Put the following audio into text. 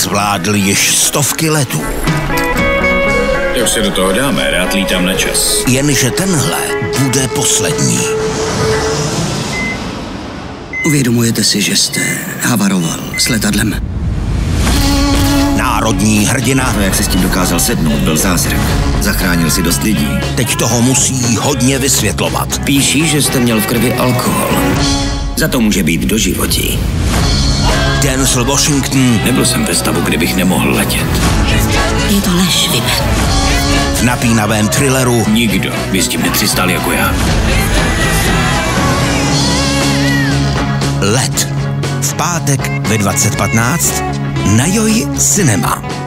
zvládl již stovky letů. Jak se do toho dáme, rád lítám na čas. Jenže tenhle bude poslední. Uvědomujete si, že jste havaroval s letadlem? Národní hrdina No jak se s tím dokázal sednout, byl zázrak. Zachránil si dost lidí. teď toho musí hodně vysvětlovat. Píší, že jste měl v krvi alkohol. Za to může být do životí. Denzel Washington Nebyl jsem ve stavu, kdybych nemohl letět. Je to lež, v napínavém thrilleru Nikdo by s tím nepřistal jako já. Let. V pátek ve 2015 na Joj Cinema.